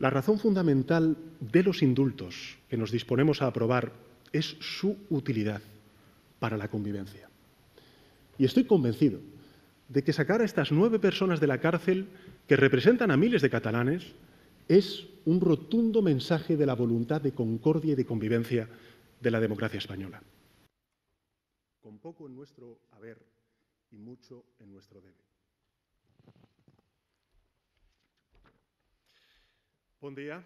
La razón fundamental de los indultos que nos disponemos a aprobar es su utilidad para la convivencia. Y estoy convencido de que sacar a estas nueve personas de la cárcel, que representan a miles de catalanes, es un rotundo mensaje de la voluntad de concordia y de convivencia de la democracia española. Con poco en nuestro haber y mucho en nuestro debe. Buen día.